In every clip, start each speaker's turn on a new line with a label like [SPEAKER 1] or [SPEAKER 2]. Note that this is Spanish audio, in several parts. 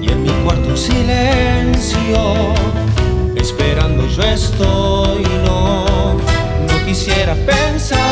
[SPEAKER 1] y en mi cuarto silencio, esperando yo estoy, no, no quisiera pensar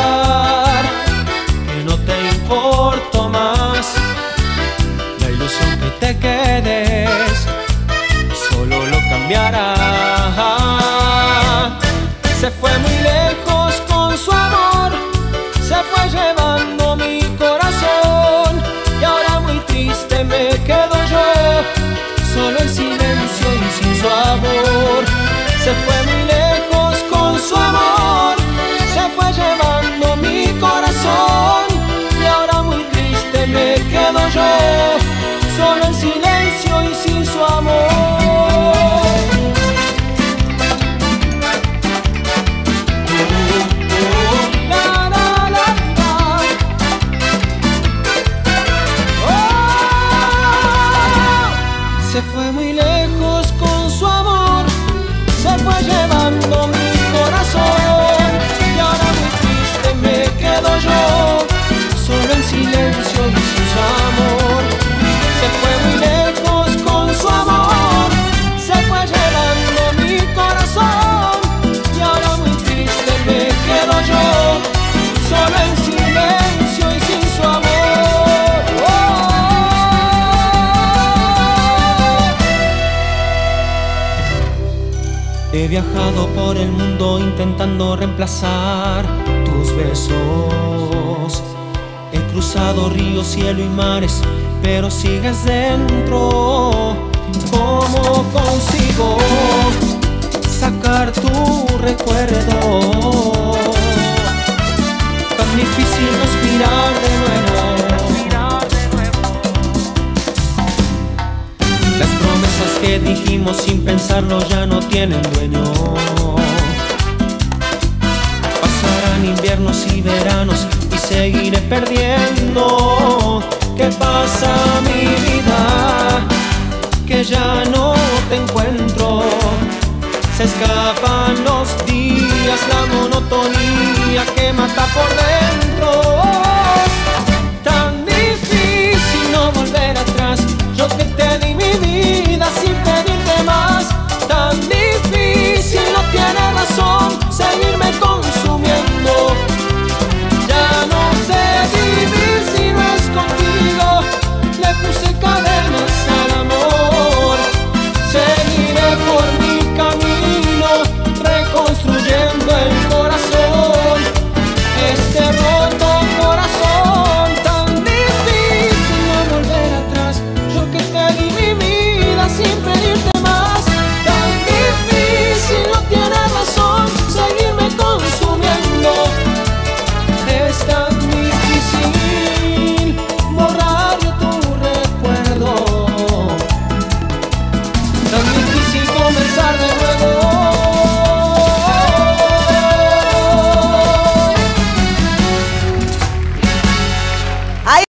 [SPEAKER 1] solo en silencio y sin su amor. Se fue muy lejos con su amor, se fue llevando mi corazón y ahora muy triste me quedo yo, He viajado por el mundo intentando reemplazar tus besos. He cruzado ríos, cielo y mares, pero sigues dentro. ¿Cómo consigo sacar tu recuerdo? Tan difícil respirar de nuevo. Dijimos sin pensarlo ya no tienen dueño. Pasarán inviernos y veranos y seguiré perdiendo. ¿Qué pasa mi vida? Que ya no te encuentro. Se escapan los días, la monotonía que mata por dentro.